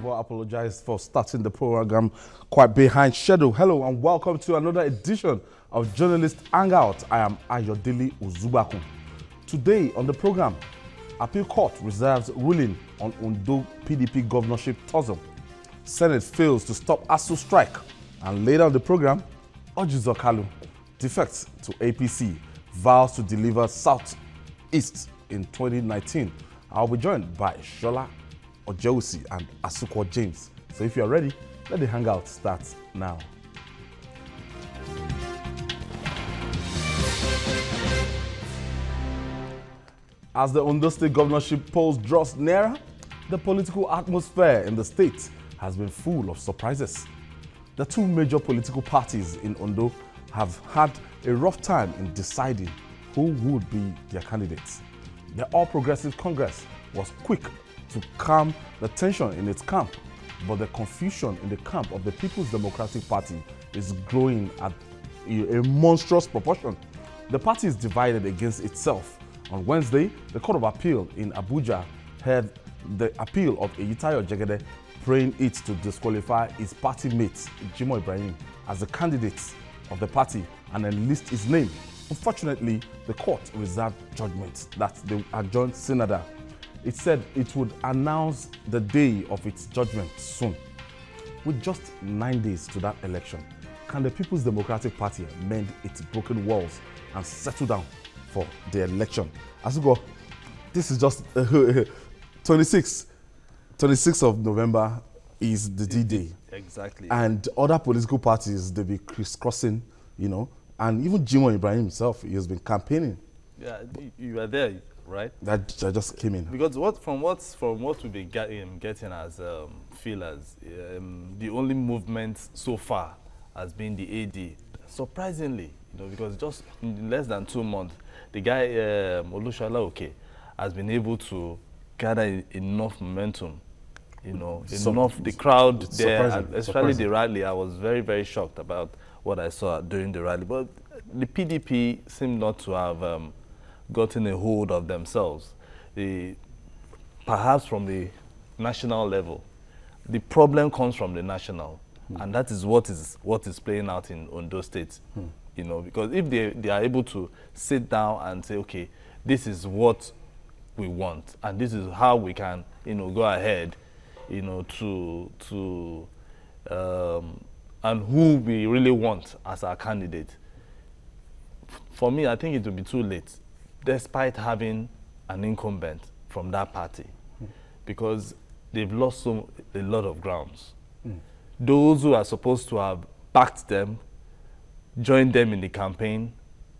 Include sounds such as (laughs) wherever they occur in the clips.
of all, apologize for starting the program quite behind schedule. Hello and welcome to another edition of Journalist Hangout. I am Ayodele Uzubakun. Today on the program, Appeal Court reserves ruling on Ondo PDP governorship tussle. Senate fails to stop ASUU strike. And later on the program, Orji Uzor Kalu defects to APC, vows to deliver South East in 2019. I'll be joined by Shola Ojeusi and Asuko James. So if you are ready, let the hangout start now. As the Ondo State governorship polls draws nearer, the political atmosphere in the state has been full of surprises. The two major political parties in Ondo have had a rough time in deciding who would be their candidates. The All Progressive Congress was quick to calm the tension in its camp, but the confusion in the camp of the People's Democratic Party is growing at a, a monstrous proportion. The party is divided against itself. On Wednesday, the Court of Appeal in Abuja heard the appeal of Eyitayo Jegede praying it to disqualify his party mate, Jimoh Ibrahim, as the candidate of the party and enlist his name. Unfortunately, the court reserved judgment that the adjourned senator. It said it would announce the day of its judgment soon. With just nine days to that election, can the People's Democratic Party mend its broken walls and settle down for the election? As we go, this is just (laughs) 26, 26th of November is the D-Day. Exactly. And other political parties, they'll be crisscrossing, you know, and even Jimoh Ibrahim himself, he has been campaigning. Yeah, you- you were there, right? That just came in. Because what from what from what we've been getting, getting as um, feelers, um, the only movement so far has been the AD. Surprisingly, you know, because just in less than two months, the guy um, Olushola Oke has been able to gather enough momentum. You know, Sup- enough the crowd there, especially surprising. the rally. I was very very shocked about what I saw during the rally. But the PDP seemed not to have um, gotten a hold of themselves. The, perhaps from the national level. The problem comes from the national, and that is what is what is playing out in Ondo State. You know, because if they, they are able to sit down and say, okay, this is what we want, and this is how we can, you know, go ahead, you know, to to um, and who we really want as our candidate for me, I think it will be too late, despite having an incumbent from that party, because they've lost so, a lot of grounds. Those who are supposed to have backed them, joined them in the campaign,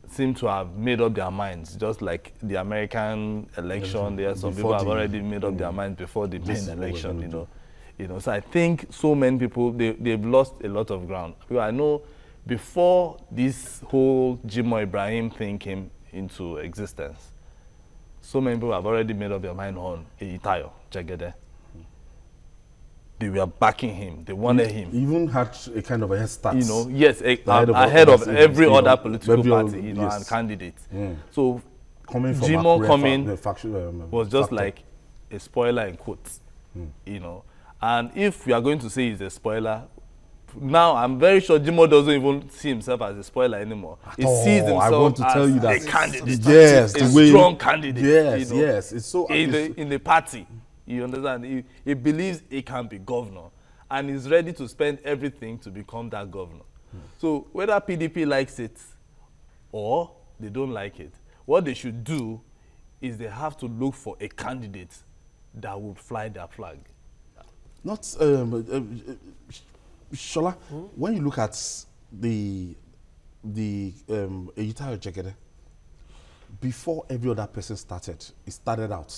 seem to have made up their minds. Just like the American election, there some people have already made up their minds before the main is what we're election. You know, you know. So I think so many people they they've lost a lot of ground. I know before this whole Jimoh Ibrahim thing came into existence, so many people have already made up their mind on Eyitayo Jegede. They were backing him. They wanted him. He even had a kind of a head start. You know, yes, a, Ahead of ahead of every you know, other political every other- party, you know, yes. and candidate. Mm. So coming from Jimoh coming faction, um, was just factor. like a spoiler in quotes, you know. And if we are going to say he's a spoiler, now I'm very sure Jimoh doesn't even see himself as a spoiler anymore. He all. sees I himself want to as tell you that a candidate, Yes, a the way- strong candidate. Yes, you know, yes, it's so- in the in the party. You understand? He, he believes he can be governor, and he's ready to spend everything to become that governor. So whether PDP likes it or they don't like it, what they should do is they have to look for a candidate that would fly their flag. Not um, uh, uh, Shola. When you look at the the um, Eyitayo Jegede, before every other person started, he started out,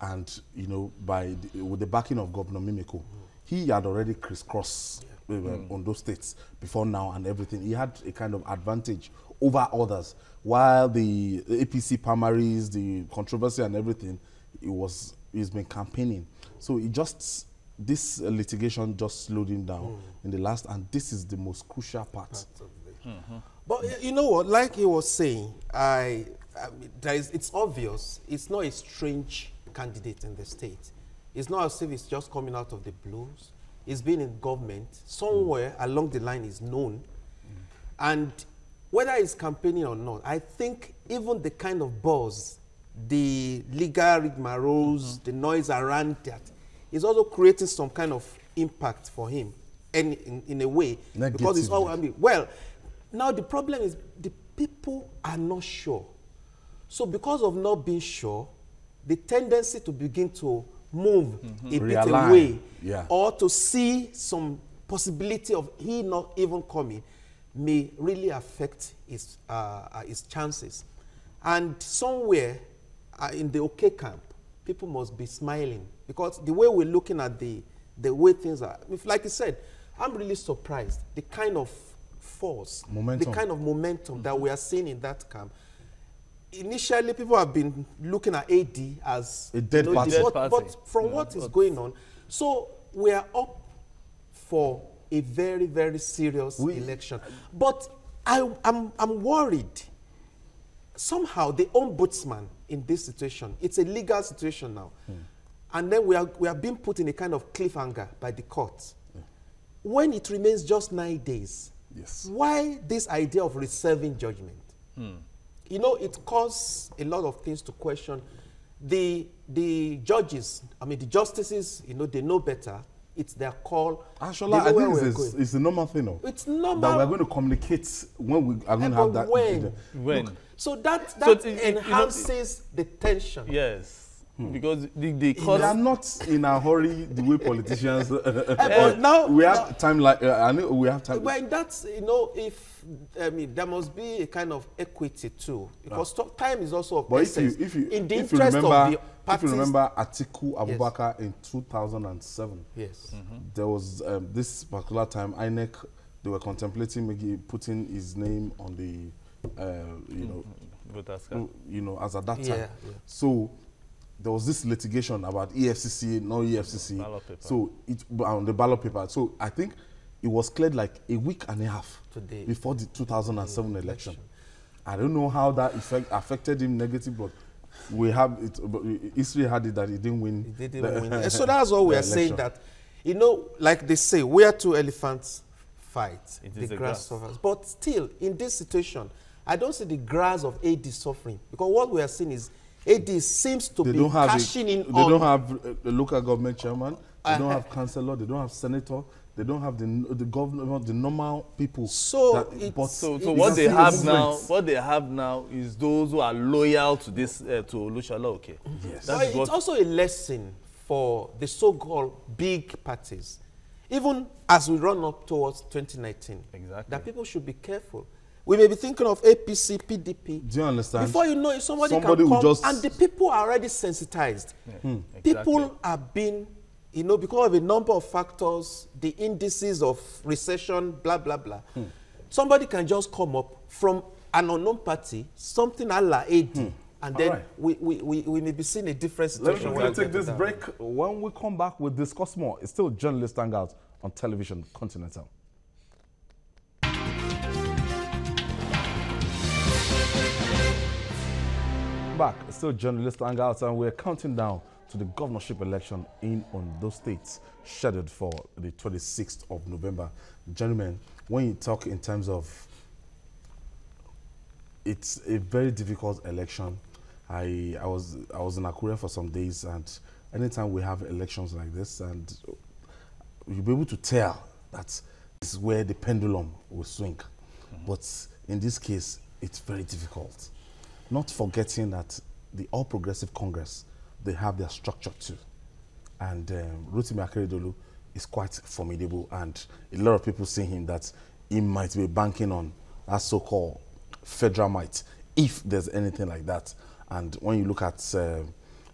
and you know by the, with the backing of Governor Mimiko, he had already crisscrossed um, on those states before now and everything. He had a kind of advantage over others, while the, the APC primaries, the controversy and everything, it was he's been campaigning. So it just this uh, litigation just slowed him down hmm. in the last, and this is the most crucial part. Mm-hmm. But y- you know what? Like he was saying, I, I mean, there is, it's obvious. It's not a strange candidate in the state. It's not as if it's just coming out of the blues. He's been in government. Somewhere hmm. along the line is known. And whether he's campaigning or not, I think even the kind of buzz, the legal rigmaroles, mm-hmm. the noise around that, is also creating some kind of impact for him and in, in a way. Because it's all, I mean, well, now the problem is the people are not sure. So because of not being sure, the tendency to begin to move a bit away Yeah. or to see some possibility of he not even coming may really affect his, uh, uh, his chances. And somewhere uh, in the Oke camp, people must be smiling because the way we're looking at the, the way things are, if, like I said, I'm really surprised the kind of force, Momentum. the kind of momentum that we are seeing in that camp. Initially, people have been looking at AD as A dead you know, party. Dead but, party. but from Yeah, what is but- going on, so we are up for a very, very serious We- election. But I, I'm, I'm worried. Somehow, the ombudsman in this situation, it's a legal situation now. And then we are, we are being put in a kind of cliffhanger by the court. When it remains just nine days, Yes. why this idea of reserving judgment? Hmm. You know, it caused a lot of things to question. The, the judges, I mean, the justices, you know, they know better. It's their call. Actually, I think we're it's, going. it's a normal thing. No? It's normal. That we're going to communicate when we are going to Eh, have that. when? When? Look, so that, So that it- it- you enhances the tension. Yes. Because the, the We are not in a hurry the way politicians. (laughs) Eh, but now, we now- have time like uh, I know we have time. Well, that's, you know, if, I mean, there must be a kind of equity too. Because to- time is also of But if you if you in the if you remember of the if you remember Atiku Abubakar in 2007, Yes. there was um, this particular time INEC they were contemplating making putting his name on the uh, you know you know as at that time. Yeah, yeah. So there was this litigation about EFCC, no EFCC. So it on the ballot paper. So I think it was cleared like a week and a half Today. before the 2007 election. election. I don't know how that effect affected him negatively, but we have it. But history had it that he didn't win. He didn't the- win. (laughs) And so that's all we the are saying that, you know, like they say, where two elephants fight, It the, the grass, grass. suffers. But still, in this situation, I don't see the grass of AD suffering because what we are seeing is AD seems to They be don't have. A, cashing in they on. don't have a, a local government chairman. They don't Uh-huh. have councillor. They don't have senator. They don't have the the governor, the normal people. So that- it's- but So, so is what they have now, what they have now is those who are loyal to this uh, to Olushala. Okay, Yes. But it's also a lesson for the so-called big parties, even as we run up towards 2019. Exactly. That people should be careful. We may be thinking of APC, PDP. Do you understand? Before you know it, somebody, Somebody can will come, just- and the people are already sensitized. Exactly. People are being, you know, because of a number of factors, the indices of recession, blah, blah, blah. Hmm. Somebody can just come up from an unknown party, something a la AD, and then Alright. we, we, we, we may be seeing a different Let situation. me when we take this break. When we come back, we'll discuss more. It's still Journalist Hangout on television, Continental. Back, it's still Journalist Hangout, and we're counting down to the governorship election in Ondo State, scheduled for the 26th of November. Gentlemen, when you talk in terms of it's a very difficult election. I I was I was in Akure for some days, and anytime we have elections like this, and you'll be able to tell that this is where the pendulum will swing. But in this case, it's very difficult. Not forgetting that the All Progressive Congress they have their structure too, and um, Rotimi Akeredolu is quite formidable, and a lot of people see him that he might be banking on that so-called federal might, if there's anything like that. And when you look at uh,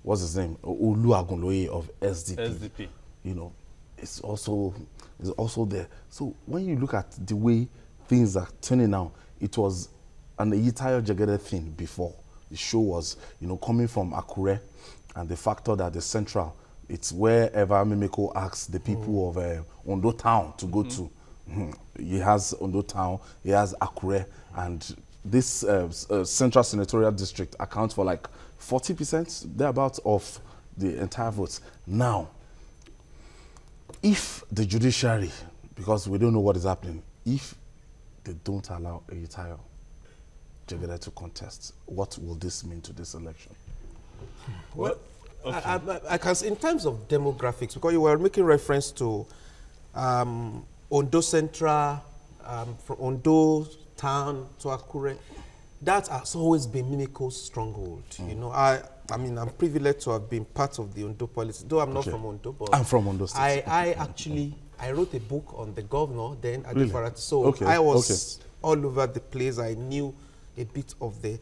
what's his name, Olu Agunloye of SDP, SDP. you know, it's also it's also there. So when you look at the way things are turning now, it was an Itayo Jegede thing before. The show was, you know, coming from Akure, and the factor that the central, it's wherever Mimiko asks the people of uh, Ondo town to go to. Mhm. (laughs) He has Ondo town, he has Akure, and this uh, uh, central senatorial district accounts for like 40% thereabouts of the entire votes. Now, if the judiciary, because we don't know what is happening, if they don't allow Eyitayo Jegede to contest, what will this mean to this election? Well, I, I, I can in terms of demographics, because you were making reference to um, Ondo Central, um, from Ondo town to Akure, that has always been Mimiko's stronghold. You know, I, I mean, I'm privileged to have been part of the Ondo policy, though I'm not Okay. from Ondo, but I'm from Ondo State. I, I actually, I wrote a book on the governor then at Really? the So Okay, I was all over the place. I knew a bit of the.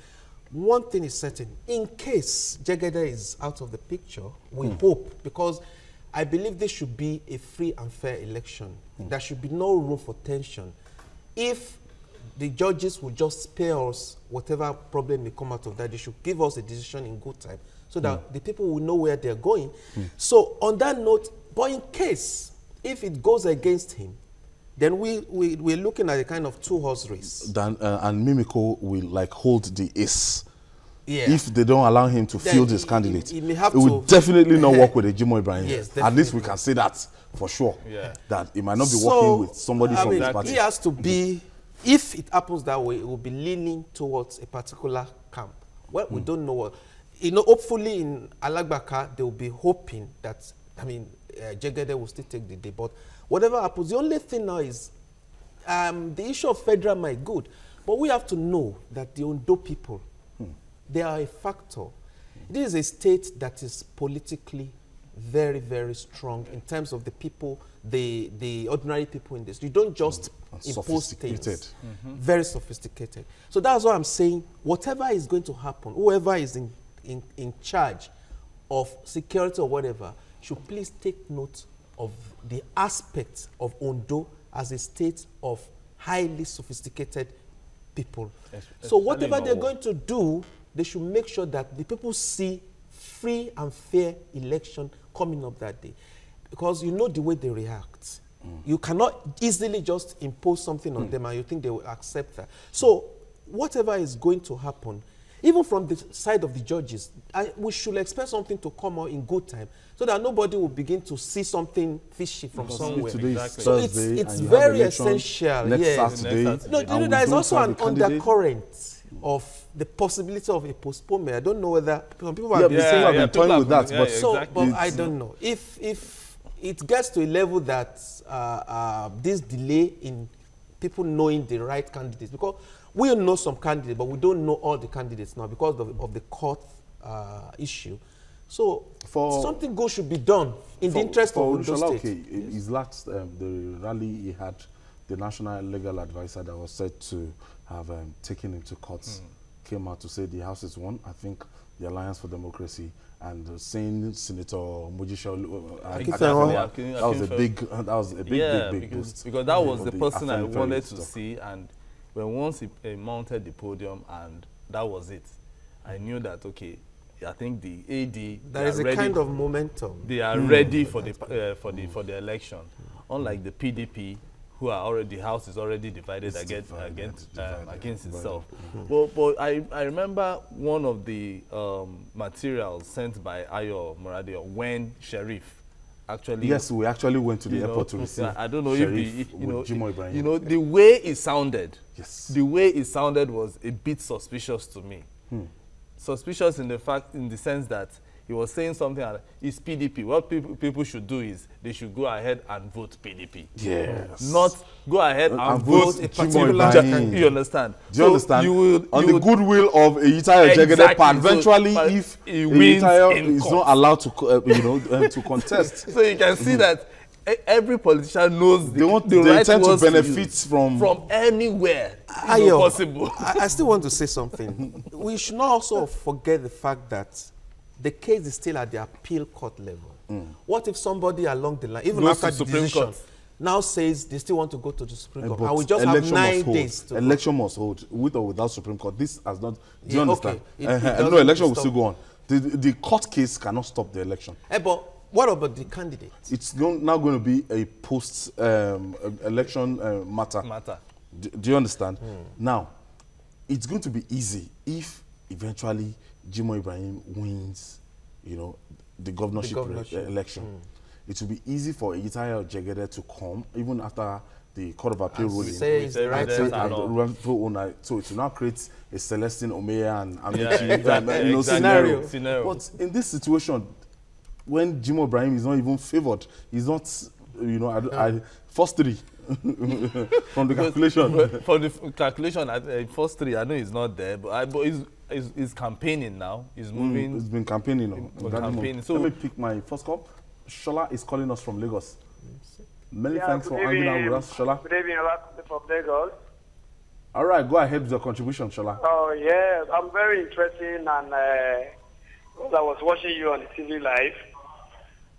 One thing is certain: in case Jegede is out of the picture, we Hmm. hope because I believe this should be a free and fair election. Hmm. There should be no room for tension. If the judges will just spare us whatever problem may come out of that, they should give us a decision in good time so that Hmm. the people will know where they're going. So on that note, but in case if it goes against him, then we, we we're looking at a kind of two horse race. Then, uh, and Mimiko will like hold the ace. Yeah. If they don't allow him to Then field his he- candidate, he have it will definitely not work with (laughs) a Jimoh Ibrahim. Yes, At least we can say that for sure. Yeah. That it might not be So, working with somebody I from mean, his party. He has to be, if it happens that way, it will be leaning towards a particular camp. Well, Hmm. we don't know what. You know, hopefully in Alagbaka, they will be hoping that, I mean, uh, Jegede will still take the day. But whatever happens, the only thing now is um, the issue of federal might good. But we have to know that the Ondo people, hmm. they are a factor. This is a state that is politically very, very strong in terms of the people, the, the ordinary people in this. You don't just hmm. And impose sophisticated. things. Very sophisticated. So that's why I'm saying whatever is going to happen, whoever is in, in, in charge of security or whatever, should please take note of the aspects of Ondo as a state of highly sophisticated people. So whatever they're going to do, they should make sure that the people see free and fair election coming up that day. Because you know the way they react. Mm. You cannot easily just impose something on mm. them and you think they will accept that. So whatever is going to happen, even from the side of the judges, I, we should expect something to come out in good time so that nobody will begin to see something fishy from Because somewhere. Today Exactly. So it's- it's and you have very essential, Next yes. Saturday. Next Saturday. No, you know, there is also an undercurrent of the possibility of a postponement. I don't know whether some people have Yeah, been but saying people have yeah, been toying with that, been- but yeah, so, exactly. but I don't know if if it gets to a level that uh, uh, this delay in people knowing the right candidates because we know some candidates, but we don't know all the candidates now because of, of the court uh, issue. So For- something good should be done in the interest for of Ondo Olushola, State. okay, his last um, the rally he had, the national legal advisor that was said to have um, taken him to court came out to say the house is won. I think the Alliance for Democracy and uh, saying Senator Mojisola uh, Akinfenwa. Akin- that was a big that was a big yeah, big big because, boost because that was for the person I wanted to stuff. see, and when once he, he mounted the podium, and that was it, I knew that okay, I think the AD There is a ready, kind of momentum. they are ready for the uh, for the for the election, unlike the PDP. Who are already the house is already divided It's against divided, against um, divided, against divided. itself. But but I, I remember one of the um, materials sent by Ayo Moradio when Sheriff actually Yes, we actually went to the you know, airport to (laughs) receive. I don't know Sheriff if the, you know, Jimoh Ibrahim. you know, the way it sounded, Yes. the way it sounded was a bit suspicious to me. Hmm. Suspicious in the fact, in the sense that he was saying something like, it's PDP. What people, people should do is they should go ahead and vote PDP. Yes. Not go ahead and, And vote, vote a particular. Ibrahim. You understand? Do you So understand? You will, On you the will- goodwill of Eyitayo Jegede Exactly. part, So, eventually, but if he wins Eyitayo in is court. not allowed to, uh, you know, uh, to contest, (laughs) So you can see that e- every politician knows the, they want, the they right intend to benefit use from. from anywhere you Ayo, possible. I, I still want to say something. (laughs) we should not also forget the fact that the case is still at the appeal court level. What if somebody along the line, even Goes after to the Supreme decision, Court. now says they still want to go to the Supreme Uh, Court, but and we just have election nine must hold. days to election must hold with or without Supreme Court. This has not. Do you Yeah, understand? okay. It- Uh, it uh, no, election will still go on. The, the court case cannot stop the election. go. Eh, but what about the candidate? It's no- now going to be a post um, uh, election matter. Matter. Do, do you understand? Now, it's going to be easy if eventually Jimoh Ibrahim wins, you know, the governorship, The governorship. election. It will be easy for Eyitayo Jegede to come even after the Court of Appeal ruling. say With right and all. rightful owner. So it will now create a Celestine Omehia and Amaechi Yeah, exactly, you know, exactly. scenario. Scenario. But in this situation, when Jimoh Ibrahim is not even favored, he's not, you know, I, I, first three (laughs) from the calculation. For the calculation, at uh, first three, I know he's not there, but, I, but he's, he's, he's campaigning now. He's moving. It's been campaigning. on campaigning. So- Let me pick my first call. Shola is calling us from Lagos. Many Yeah, thanks good for hanging out with us, Shola. Good evening, Alakunle from Lagos. All right, go ahead with your contribution, Shola. Oh, yes. I'm very interested and uh, I was watching you on the TV live.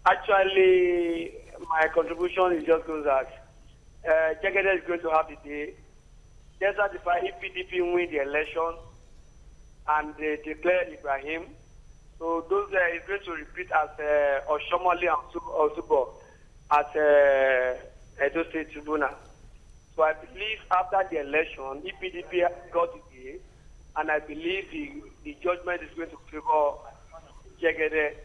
Actually, my contribution is just goes that uh, Jegede is going to have the day. Just that if I- if PDP win the election and they declare Ibrahim, so those uh, is going to repeat as uh, Oshiomhole and Su- Osunbor at uh, Edo State Tribunal. So I believe after the election, if PDP got the day, and I believe the, the judgment is going to favor Jegede,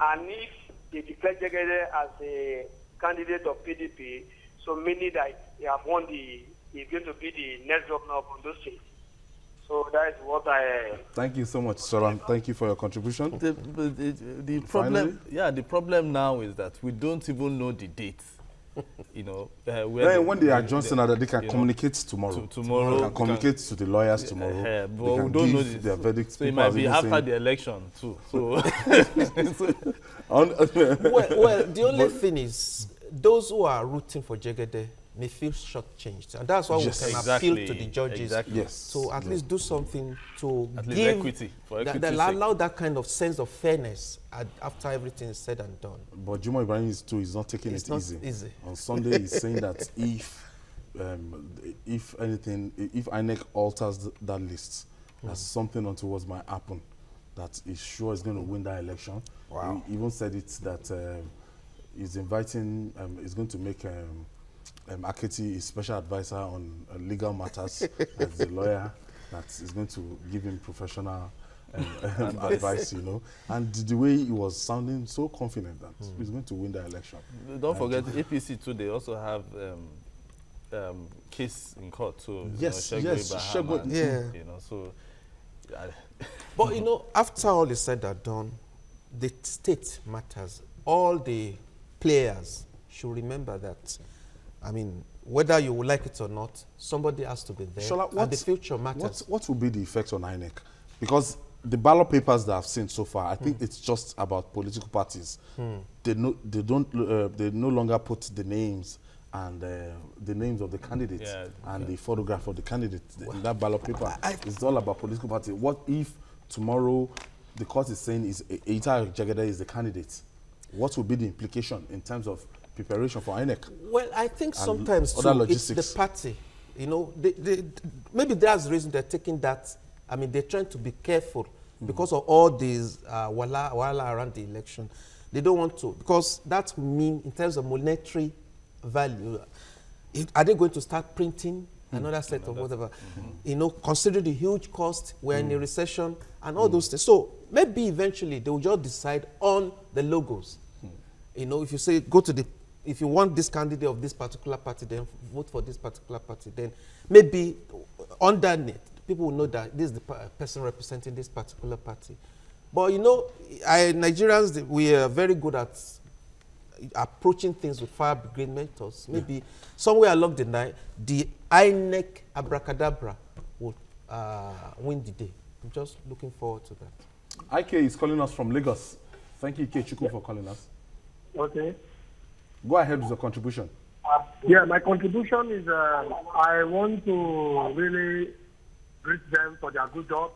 and if they declare Jegede as a candidate of PDP, so meaning that they have won the, he's going to be the next governor of Ondo State. So that is what I. Thank you so much, Shola. Thank you for your contribution. The, but the, the problem, yeah, the problem now is that we don't even know the date. (laughs) you know, uh, where Then the- when they are the- Johnson, the- they can you know, communicate tomorrow. to- tomorrow, They we can communicate to the lawyers tomorrow. Uh, They but we can don't know this. their verdict. So it might be after saying- the election too. So (laughs) (laughs) On- well, well, the only thing is, those who are rooting for Jegede may feel shortchanged, and that's why Yes. we can Exactly, appeal to the judges. exactly. yes. So at least do something to At least give equity, for that, that allow that kind of sense of fairness at, after everything is said and done. But Juma Ibrahim is too. He's not taking It's it not easy. easy. On Sunday, he's saying that (laughs) if, um, if anything, if INEC alters th- that list, Hmm. that something untoward might happen. That he's sure is going to win that election. Wow. He even said it that um, he's inviting. Um, he's going to make. Um, um, Aketi his special advisor on uh, legal matters (laughs) as a lawyer that is going to give him professional um, (laughs) advice, you know. And the way he was sounding so confident that Hmm. he's going to win the election. don't forget APC too. They also have um, um, case in court too. Yes, you know, yes, Ibrahim and, Yeah. You know, so I, (laughs) But you know, after all is said and done, the state matters. All the players should remember that. I mean, whether you would like it or not, somebody has to be there, Shola, and the future matters. What, what will be the effect on INEC? Because the ballot papers that I've seen so far, I Hmm. think it's just about political parties. They, no, they, don't, uh, they no longer put the names and uh, the names of the candidates Yeah, and the photograph of the candidate in that ballot paper. I- it's all about political party. What if tomorrow the court is saying is Eita Jegede is the candidate? What will be the implication in terms of preparation for INEC? Well, I think sometimes other too, it's the party. You know, they, they, maybe that's the reason they're taking that. I mean, they're trying to be careful Mm-hmm. because of all these uh, wala, wala around the election. They don't want to because that means in terms of monetary value. If, are they going to start printing Hmm. another set of whatever? Mm-hmm. You know, considering the huge cost, we're in a recession and Hmm. all those things. So maybe eventually they will just decide on the logos. Hmm. You know, if you say go to the, if you want this candidate of this particular party, then vote for this particular party. Then maybe underneath, people will know that this is the person representing this particular party. But you know, I, Nigerians, we are very good at approaching things with fire brigade mentors. Maybe somewhere along the night, the INEC abracadabra will uh, win the day. I'm just looking forward to that. IK is calling us from Lagos. Thank you, Ikechukwu, for calling us. Okay. Go ahead with your contribution. Yeah, my contribution is uh, I want to really greet them for their good job.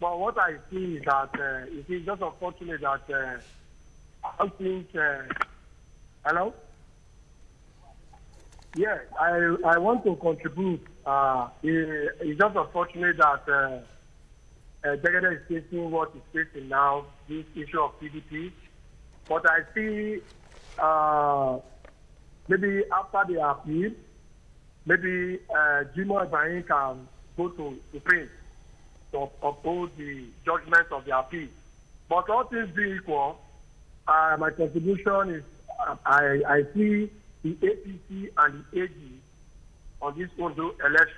But what I see is that uh, it is just unfortunate that uh, I think. Uh, hello? Yeah, I, I want to contribute. Uh, it, it's just unfortunate that uh, uh, is facing what he's facing now, this issue of PDP. But I see uh, maybe after the appeal, maybe uh, Jimoh Ibrahim can go to Supreme to uphold the judgment of the appeal. But all things being equal, uh, my contribution is uh, I, I see the APC and the AG on this Ondo election.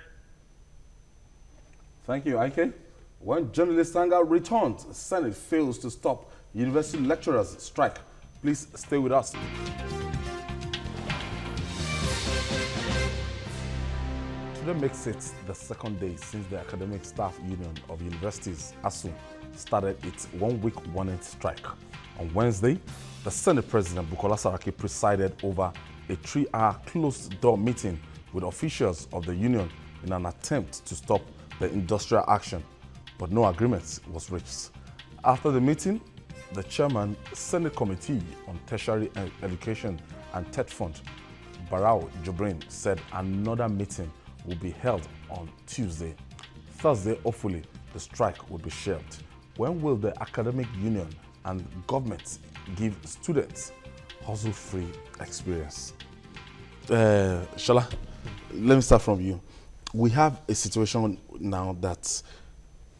Thank you, Ike. When journalist Sanga returns, Senate fails to stop university lecturers strike. Please stay with us. Today makes it the second day since the Academic Staff Union of Universities, ASUU, started its one-week warning strike. On Wednesday, the Senate President Bukola Saraki presided over a three-hour closed-door meeting with officials of the union in an attempt to stop the industrial action, but no agreement was reached. After the meeting, the chairman, Senate Committee on Tertiary Education and TETFund, Barau Jibrin, said another meeting will be held on Tuesday. Thursday, hopefully, the strike will be shelved. When will the academic union and government give students hustle-free experience? Uh, Shala, let me start from you. We have a situation now that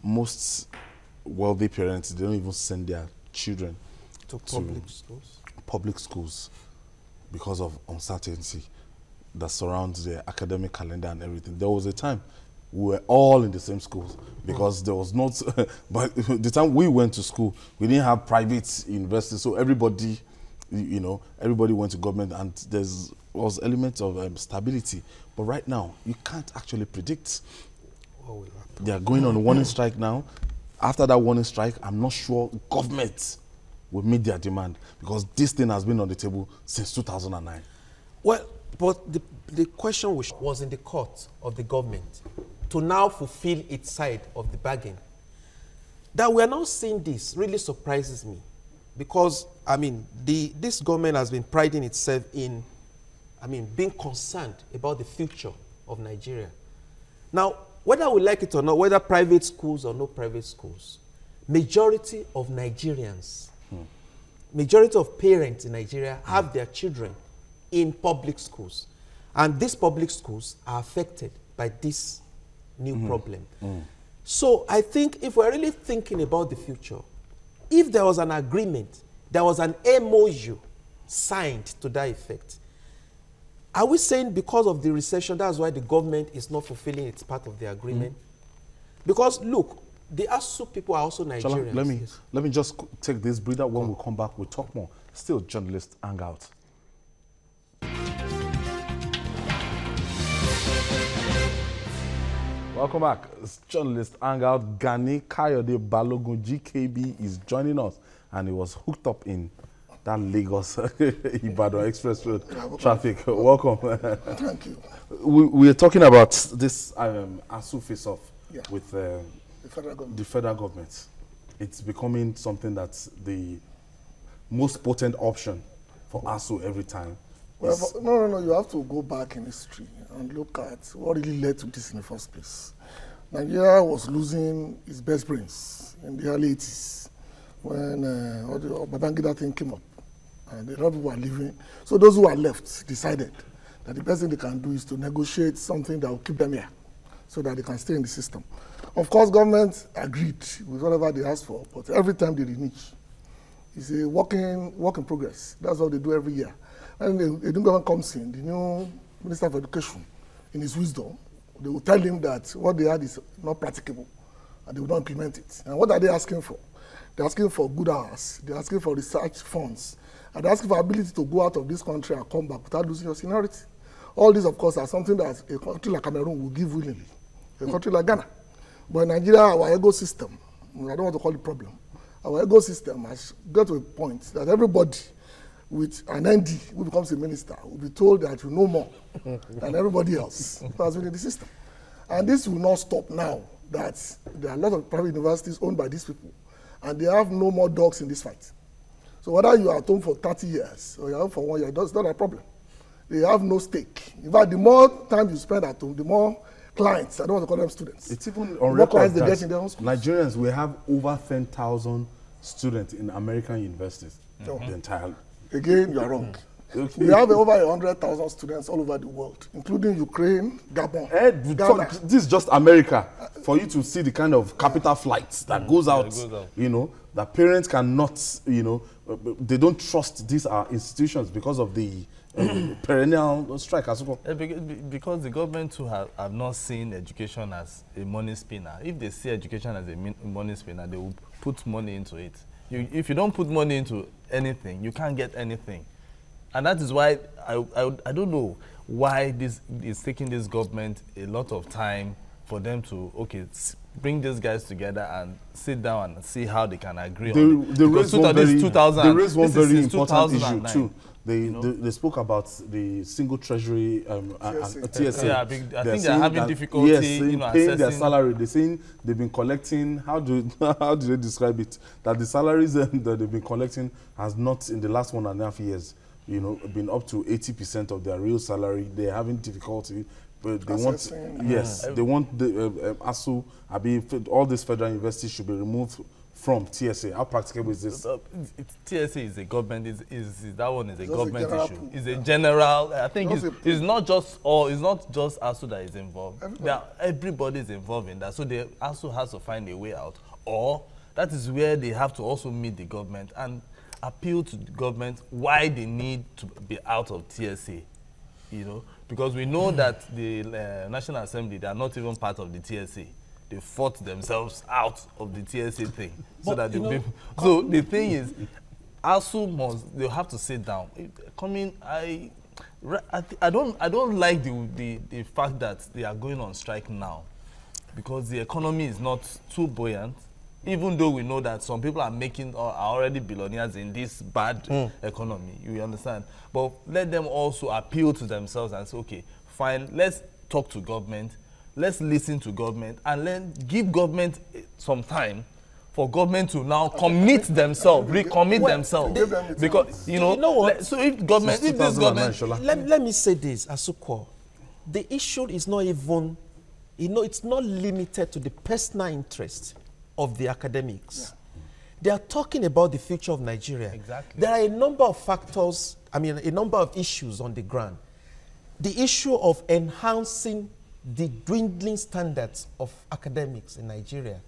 most wealthy parents they don't even send their children To public schools. public schools because of uncertainty that surrounds their academic calendar and everything. There was a time we were all in the same schools because there was not, (laughs) but the time we went to school, we didn't have private universities, so everybody, you know, everybody went to government and there's was elements of um, stability. But right now, you can't actually predict What will happen? they are going on a warning strike now. After that warning strike, I'm not sure government will meet their demand because this thing has been on the table since 2009. Well, but the, the question which was in the court of the government to now fulfill its side of the bargain. That we are now seeing this really surprises me because, I mean, the, this government has been priding itself in, I mean, being concerned about the future of Nigeria. Now, whether we like it or not, whether private schools or no private schools, majority of Nigerians, majority of parents in Nigeria have their children in public schools. And these public schools are affected by this new mm. problem. Mm. So I think if we're really thinking about the future, if there was an agreement, there was an MOU signed to that effect, are we saying because of the recession, that's why the government is not fulfilling its part of the agreement? Hmm. Because look, the ASUU people are also Nigerians. let me Yes. let me just take this breather. When we come back, we'll talk more. Still, journalist hangout. Welcome back. It's journalist hangout. Gani Kayode Balogun GKB is joining us, and he was hooked up in that Lagos (laughs) Ibadan Express Road traffic. Welcome. Thank you. (laughs) we, we are talking about this um, ASUU face-off Yeah. with. Um, The federal government. the federal government. It's becoming something that's the most potent option for ASUU every time. Well, but- no, no, no. You have to go back in history and look at what really led to this in the first place. Nigeria was losing its best brains in the early 80s when uh, Babangida thing came up and a lot of people are leaving. So those who are left decided that the best thing they can do is to negotiate something that will keep them here so that they can stay in the system. Of course, government agreed with whatever they asked for, but every time they renege, it's a working work in progress. That's what they do every year. And the, the new government comes in, the new Minister of Education, in his wisdom, they will tell him that what they had is not practicable and they will not implement it. And what are they asking for? They're asking for good hours, they're asking for research funds, and asking for ability to go out of this country and come back without losing your seniority. All these, of course, are something that a country like Cameroon will give willingly, a country like Ghana. But in Nigeria, our ecosystem, I don't want to call it a problem, our ecosystem has got to a point that everybody with an ND who becomes a minister will be told that you know more than everybody else who has been in the system. And this will not stop now that there are a lot of private universities owned by these people and they have no more dogs in this fight. So whether you are at home for 30 years or you're home for one year, that's not a problem. They have no stake. In fact, the more time you spend at home, the more clients, I don't want to call them students. It's even the on more record clients they that get in their own schools. Nigerians we have over 10,000 students in American universities. Oh. The entire. Again, you are wrong. Okay. We have over 100,000 students all over the world, including Ukraine, Gabon, Ed, we Ghana. talk- this is just America. For you to see the kind of capital flights that goes out, goes out. you know, that parents cannot, you know, they don't trust these uh, institutions because of the um, (clears throat) perennial strike as well. Eh, Because the government too have, have not seen education as a money spinner. If they see education as a money spinner, they will put money into it. You, if you don't put money into anything, you can't get anything. And that is why I, I, I don't know why this is taking this government a lot of time for them to, okay, bring these guys together and sit down and see how they can agree They, on it. they Because raised one very, is 2000 they raised one very important issue too. They, you know? they they spoke about the single treasury um, and- and TSA. TSA. Yeah, big- I think they're having difficulty, yes, you know, paying their salary. They're saying they've been collecting. How do (laughs) how do they describe it? That the salaries (laughs) that they've been collecting has not in the last one and a half years, you know, been up to eighty percent of their real salary. They're having difficulty. But they want yes, they want the uh, um, ASUU, Abi, fe- all these federal universities should be removed from TSA. How practicable is this? Uh, TSA is a government. Is, is, is that one is a Just a government general issue? It's a general. I think it's, a it's not just all. It's not just ASUU that is involved. Everybody. There are- everybody is involved in that. So the ASUU has to find a way out, or that is where they have to also meet the government and appeal to the government why they need to be out of TSA. You know, because we know that the uh, National Assembly they are not even part of the TSA. They fought themselves out of the TSA thing, so that you know, be, so the thing is, ASUU must they have to sit down. Coming, I, I, I don't I don't like the, the the fact that they are going on strike now, because the economy is not too buoyant. Even though we know that some people are making or are already billionaires in this bad economy, you understand. But let them also appeal to themselves and say, okay, fine, let's talk to government, let's listen to government, and then give government some time for government to now commit themselves, recommit Well, themselves. give them Because you know, You know what? let- so if government, Since if this government, let, let me say this, Asuko. The issue is not even, you know, it's not limited to the personal interest of the academics. They are talking about the future of Nigeria. Exactly. There are a number of factors, I mean, a number of issues on the ground. The issue of enhancing the dwindling standards of academics in Nigeria.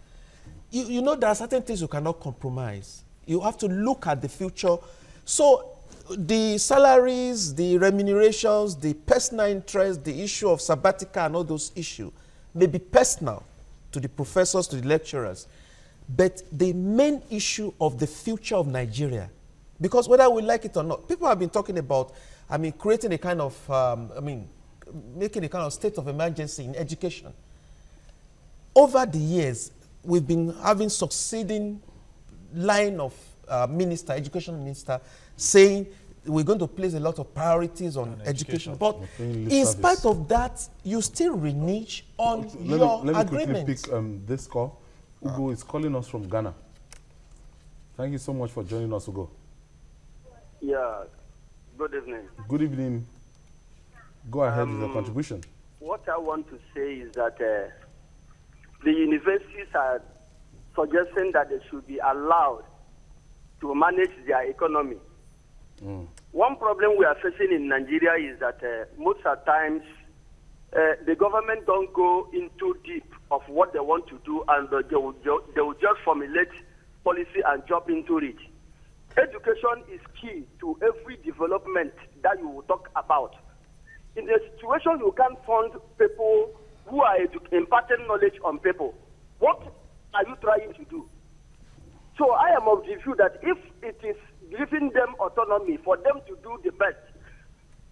You, you know, there are certain things you cannot compromise. You have to look at the future. So, the salaries, the remunerations, the personal interest, the issue of sabbatical, and all those issues may be personal to the professors, to the lecturers. But the main issue of the future of Nigeria, because whether we like it or not, people have been talking about, I mean, creating a kind of, um, I mean, making a kind of state of emergency in education. Over the years, we've been having succeeding line of uh, minister, education minister, saying we're going to place a lot of priorities on, education. education. But in service. spite of that, you still renege on Let your me, let me agreement. quickly pick um, this call. Ugo is calling us from Ghana. Thank you so much for joining us, Ugo. Yeah, good evening. Good evening. Go ahead with your Um, contribution. What I want to say is that uh, the universities are suggesting that they should be allowed to manage their economy. One problem we are facing in Nigeria is that uh, most of the times uh, the government don't go in too deep of what they want to do and uh, they, will, they will just formulate policy and jump into it. Education is key to every development that you will talk about. In a situation you can't fund people who are imparting knowledge on people, what are you trying to do? So I am of the view that if it is giving them autonomy for them to do the best,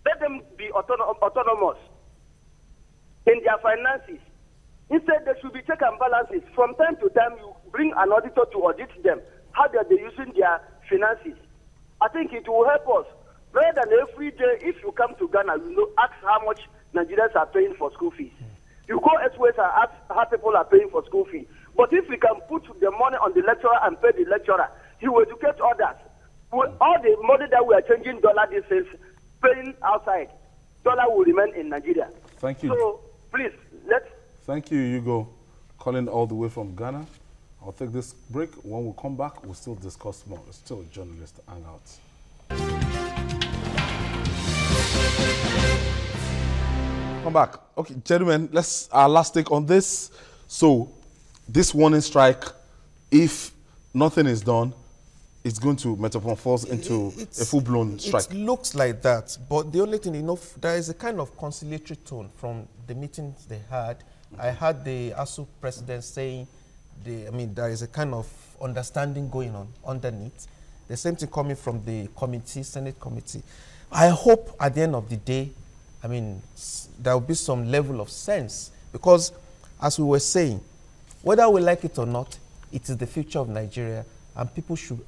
let them be autono- autonomous in their finances. Instead, there should be check and balances. From time to time, you bring an auditor to audit them, how are they using their finances. I think it will help us. Rather than every day, if you come to Ghana, you know, ask how much Nigerians are paying for school fees. You go elsewhere and ask how people are paying for school fees. But if we can put the money on the lecturer and pay the lecturer, he will educate others. With all the money that we are changing dollar this is paying outside, dollar will remain in Nigeria. Thank you. So please, let's Thank you, Hugo. Calling all the way from Ghana. I'll take this break. When we come back, we'll still discuss more. It's still journalist hangout. Come back. Okay, gentlemen, let's our last take on this. So, this warning strike, if nothing is done, it's going to metamorphose into It's- a full-blown strike. It looks like that, but the only thing you know, there is a kind of conciliatory tone from the meetings they had. I heard the ASUU president saying, the, I mean, there is a kind of understanding going on underneath. The same thing coming from the committee, Senate committee. I hope at the end of the day, I mean, there will be some level of sense because, as we were saying, whether we like it or not, it is the future of Nigeria, and people should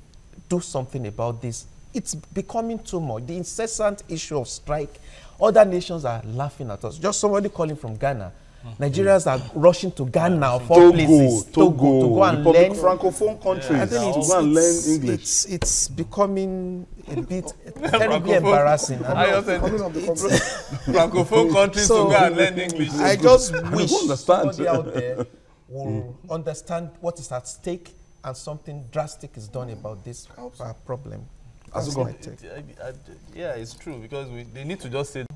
do something about this. It's becoming too much. The incessant issue of strike, other nations are laughing at us. Just somebody calling from Ghana. Mm. Nigerians are rushing to Ghana for Togo, places, Togo, to go and Republic learn. francophone countries I think to go and learn English. It's, it's becoming a bit (laughs) (laughs) terribly embarrassing. I know. Coming on the conference. (laughs) Francophone countries So, to go and learn English. I just wish understand. somebody out there will mm. understand what is at stake and something drastic is done about this uh, problem. That's Asugo. my take. I- I- yeah, it's true because we, they need to just sit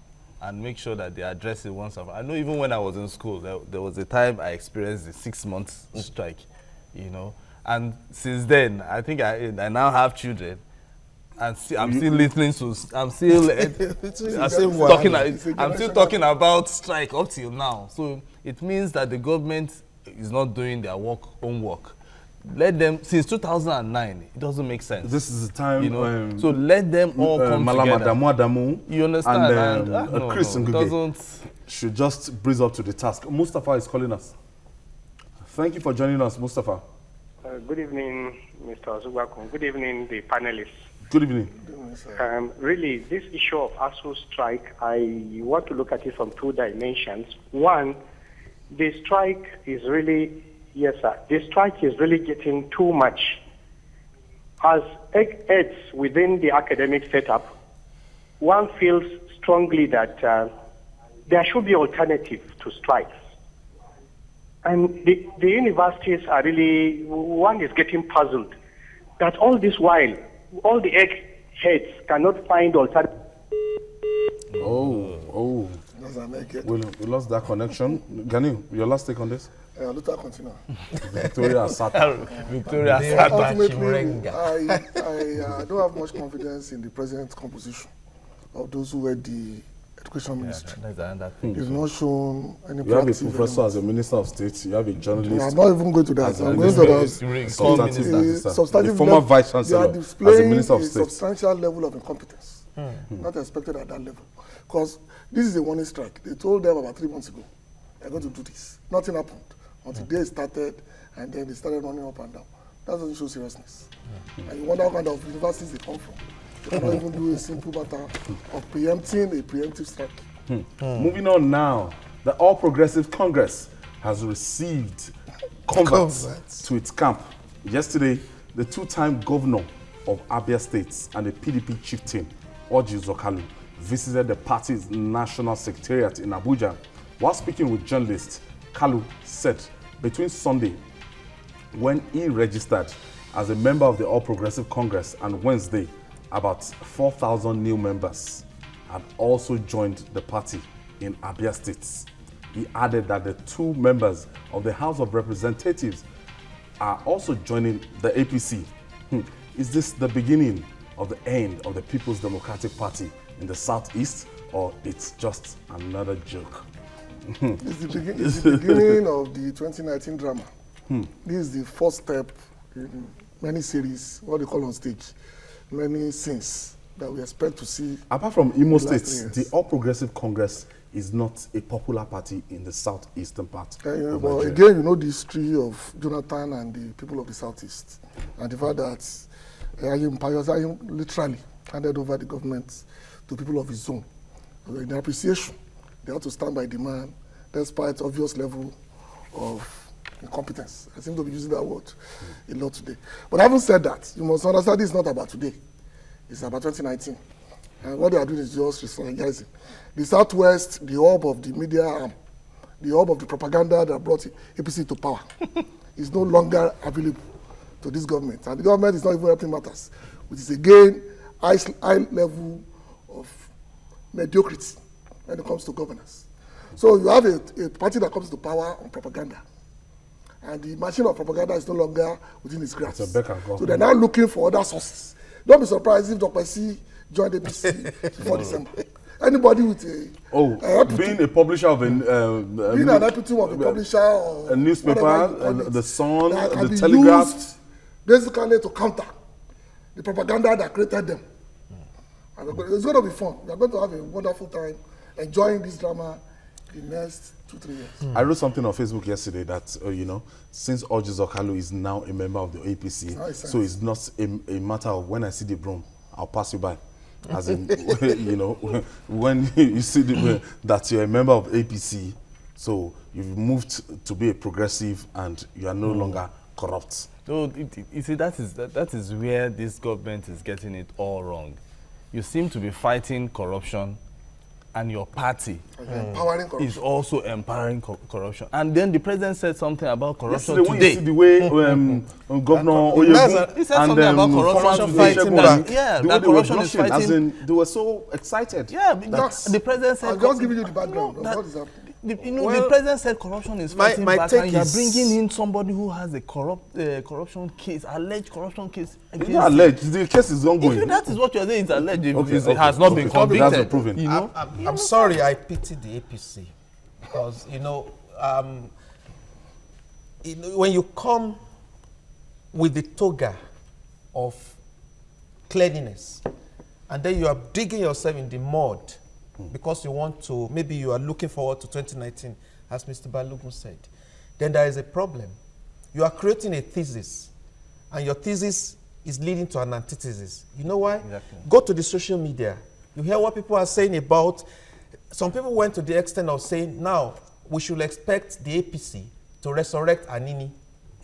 and make sure that they address it once and for I know even when I was in school, there, there was a time I experienced a six month strike, you know, and since then I think I, I now have children. And see, I'm still listening to, I'm still, eh, (laughs) I'm still one. talking, It's a I'm still talking about strike up till now. So it means that the government is not doing their work, own work. Let them, since 2009, it doesn't make sense. This is the time You know, um, so let them all uh, come Malama together. Adamu Adamu You understand? and, And, um, ah, uh, no, Chris no, doesn't. should just breeze up to the task. Mustafa is calling us. Thank you for joining us, Mustafa. Uh, good evening, Mr. Zubakun. Good evening, the panelists. Good evening. Um, really, this issue of ASUU strike, I want to look at it from two dimensions. One, the strike is really, yes, sir, the strike is really getting too much. As heads within the academic setup, one feels strongly that uh, there should be alternative to strikes. And the, the universities are really, one is getting puzzled that all this while, all the egg heads cannot find alternative. Oh, oh. That's an naked. We, we lost that connection. Gani, your last take on this? Uh, Luther continue. Victoria Asata. (laughs) Victoria They- Sata. Ultimately, Chimurenga. I, I uh, don't have much confidence in the present composition of those who were the education ministry. Another thing. It's not shown any You have a professor as a minister of state. You have a I'm journalist. not even going to that. as a I'm going to minister- that. Ring, substantive minister. substantive The former vice they chancellor are as a displaying minister of a state. substantial level of incompetence. Not expected at that level. Because this is a warning strike. They told them about three months ago, they're going to do this. Nothing happened until they started and then they started running up and down. That doesn't show seriousness. And you wonder what kind of universities they come from. They cannot even do a simple matter of preempting a preemptive strike. Hmm. Hmm. Moving on now, the All Progressive Congress has received converts Converts. to its camp. Yesterday, the two-time governor of Abia State and the PDP chieftain, Orji Uzor Kalu, visited the party's national secretariat in Abuja. While speaking with journalists, Kalu said between Sunday, when he registered as a member of the All Progressive Congress and Wednesday, about 4,000 new members had also joined the party in Abia State. He added that the two members of the House of Representatives are also joining the APC. Hmm. Is this the beginning of the end of the People's Democratic Party in the Southeast, or it's just another joke? It's the, begin- it's the beginning of the 2019 drama. This is the first step in many series, what they call on stage, many scenes that we expect to see. Apart from Imo State, the All Progressive Congress is not a popular party in the southeastern part. Uh, of but Nigeria. again, you know the history of Jonathan and the people of the southeast, and the fact that uh, Ayim Ayim literally handed over the government to people of his own. In appreciation, they had to stand by the man, despite obvious level of incompetence. I seem to be using that word a lot today. But having said that, you must understand this is not about today. It's about 2019. And what they are doing is just restrategizing. The Southwest, the hub of the media arm, the hub of the propaganda that brought APC to power, (laughs) is no longer available to this government. And the government is not even helping matters, which is again high, high level of mediocrity when it comes to governance. So you have a, a party that comes to power on propaganda. and the machine of propaganda is no longer within grasp. It's a and call. So they're now looking for other sources. Don't be surprised if Dr. C joined APC (laughs) before December. Anybody with a, Oh, a reputation- being a publisher of an, uh, being an epitome of a publisher or a newspaper, uh, it, the Sun, the Telegraph. used basically to counter the propaganda that created them. And we're go- It's going to be fun. We are going to have a wonderful time enjoying this drama the next two, three years. Hmm. I wrote something on Facebook yesterday that, uh, you know, since Orji Uzor Kalu is now a member of the APC, Nice so sense. it's not a, a matter of when I see the broom, I'll pass you by. (laughs) As in, (laughs) you know, (laughs) when you see the, uh, that you're a member of APC, so you've moved to be a progressive and you are no hmm. longer corrupt. No, it, it, you see, that is, that, that is where this government is getting it all wrong. You seem to be fighting corruption, and your party corruption. is also empowering co- corruption. And then the president said something about corruption Yesterday, when you see today. the way (laughs) um, um, Governor Oyegun He said and something about um, corruption former fighting that- yeah, the that corruption is blushing, as fighting- in, they were so excited. Yeah, because That's- the president said. I'm just giving you the background No, that- what is happening. The, you know, Well, the president said corruption is fighting my back, take and you're bringing in somebody who has a corrupt uh, corruption case, alleged corruption case. It's not alleged. The case is If ongoing. you, that is what you're saying, it's alleged. If Okay, it's- okay, it has not okay. been It's not been- convicted. that's proven. You know, I'm, I'm, I'm sorry, I pity the APC because you know, um, you know, when you come with the toga of cleanliness, and then you are digging yourself in the mud because you want to, maybe you are looking forward to 2019, as Mr. Balogun said, then there is a problem. You are creating a thesis, and your thesis is leading to an antithesis. You know why? Exactly. Go to the social media. You hear what people are saying about. Some people went to the extent of saying, now we should expect the APC to resurrect Anini,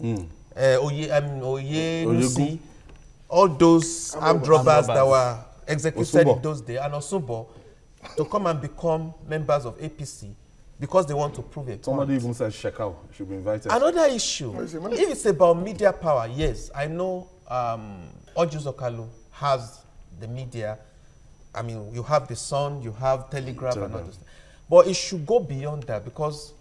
uh, Oye, um, Oye, Nusi, all those armed robbers that were executed Osunbor. in those days, and Osunbor, to come and become members of APC because they want to prove it. Somebody even said Shekau should be invited. Another issue, is it, man? if it's about media power, yes, I know um, Oju Zokalu has the media. I mean, you have the Sun, you have Telegraph, and all those. But it should go beyond that because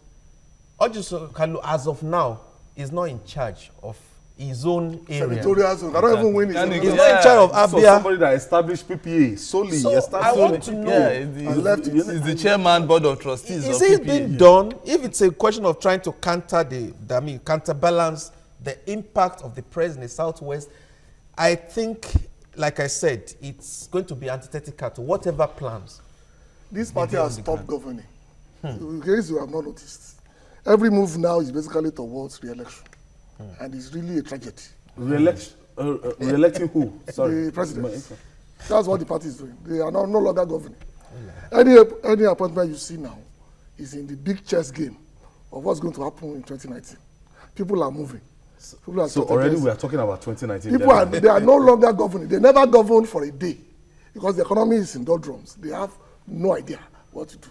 Orji Uzor Kalu, as of now, is not in charge of his own area. Senatorial zone. I don't even win his And own He's zone. not in charge of Abia. so Abia. somebody that established PPA solely So, established I want to know, yeah, it's the, And left it. it's the chairman board of trustees. Is of it PPA. being done? If it's a question of trying to counter the, the I mean, counterbalance the impact of the press in the southwest, I think, like I said, it's going to be antithetical to whatever plans. This party has on stopped governing. Hmm. In case you have not noticed, every move now is basically towards re-election. And it's really a tragedy. Re-elect, uh, uh, re-electing who? (laughs) Sorry. The president. That's what the party is doing. They are no, no longer governing. Any, any appointment you see now is in the big chess game of what's going to happen in 2019. People are moving. People are So already we are talking about 2019. People are, they are no longer governing. They never govern for a day because the economy is in doldrums. They have no idea what to do.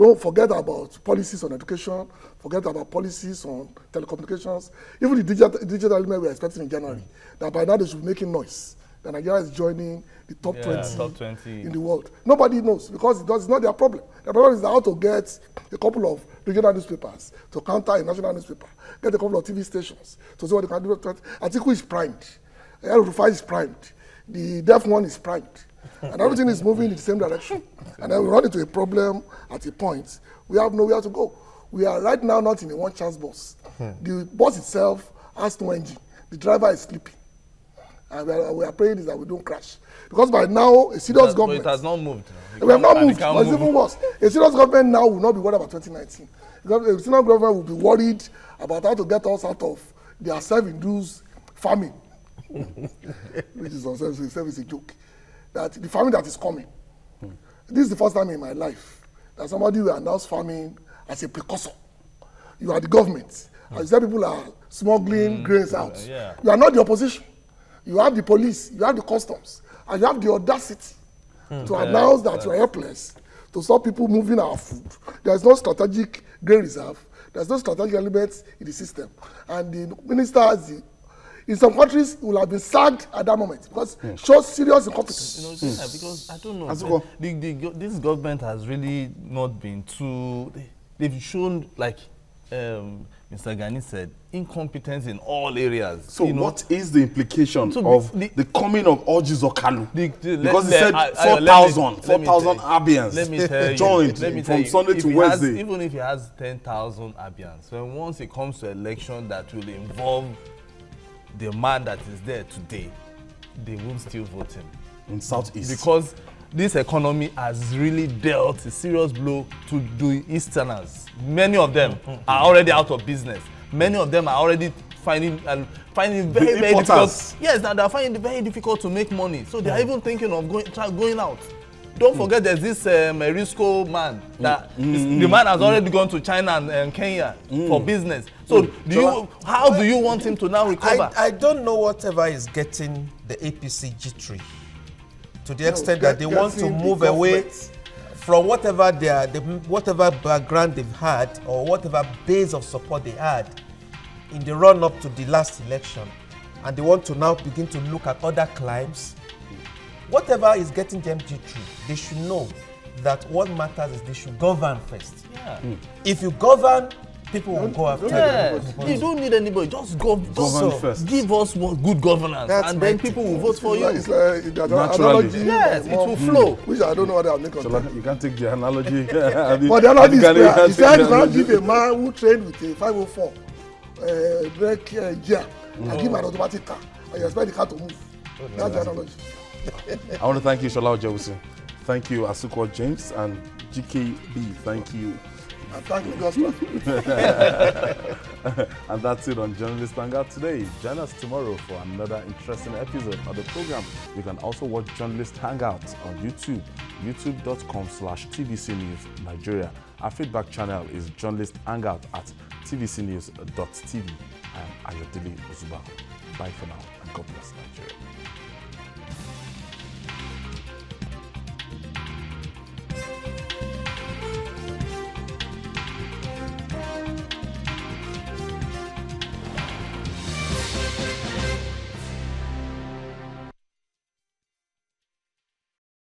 Don't forget about policies on education, forget about policies on telecommunications, even the digital, digital element we are expecting in January, that by now they should be making noise. That Nigeria is joining the top, Yeah, 20 top 20. in the world. Nobody knows because it does, it's not their problem. The problem is how to get a couple of regional newspapers to counter a national newspaper, get a couple of TV stations to see what they can do. Atiku is primed. El Rufai is primed. The deaf one is primed. And everything is moving in the same direction. And then we run into a problem at a point. We have nowhere to go. We are right now not in a one chance bus. The bus itself has no engine. The driver is sleeping. And we are, we are praying is that we don't crash. Because by now, a serious government. it has not moved. It We have not moved, but it's even worse. A serious government now will not be worried about 2019. Because A serious government will be worried about how to get us out of their self-induced farming, which is also itself is a joke. That the farming that is coming. This is the first time in my life that somebody will announce farming as a precursor. You are the government. Hmm. As you said, people are smuggling hmm. grains out. yeah. You are not the opposition. You have the police, you have the customs, and you have the audacity hmm. to announce that you are helpless to stop people moving our food. There is no strategic grain reserve. There is no strategic elements in the system. And the minister has the, in some countries, will have been sacked at that moment because shows serious incompetence. You know, yeah, because I don't know. As well. The, the, this government has really not been too. They, they've shown like um, Mr. Gani said, incompetence in all areas. So you know. what is the implication So of the- the, coming of? The- the- let- because he said I- I- let me- 4,000 let me 4,000 tell- Abians Let me tell you. joined let me from you, Sunday if to he has- Wednesday. even if he has 10,000 Abians, when once it comes to election that will involve the man that is there today, they will still vote him. in Southeast. Because this economy has really dealt a serious blow to the Easterners. Many of them are already out of business. Many of them are already finding uh, finding it very The very difficult. Yes, now they are finding it very difficult to make money. So they are even thinking of going try, going out. Don't forget there's this um, Erisco man that is- the man has already gone to China and, and Kenya for business. So do you how do you want him to now recover? I, I don't know whatever is getting the APC jittery to the No, extent get- that they want to move away from whatever their the, whatever background they've had or whatever base of support they had in the run up to the last election. And they want to now begin to look at other climes whatever is getting them jittery they should know that what matters is they should govern first Yeah. if you govern people will go after Yeah, you you don't need anybody. Just go, Govern just first. give us what good governance, That's and then people will vote for It's you. like, it's like the Naturally. analogy. Yes, it will mom- flow. Which I don't know what I'll make on So like, you can't take the analogy. (laughs) But the analogy is clear. He said cannot analogy? give a man who trained with a 504 uh, brake uh, gear and give an automatic car and you expect the car to move. That's the analogy. I want to thank you, Shola Ojewusi. Thank you, Asukwa James and GKB. Thank you. And thank you, traffic. (laughs) and that's it on Journalist Hangout today. Join us tomorrow for another interesting episode of the program. You can also watch Journalist Hangout on YouTube, youtube.com slash TVC News Nigeria. Our feedback channel is Journalist Hangout at tvcnews.tv. I am Ayodele Ozuba. Bye for now and God bless Nigeria.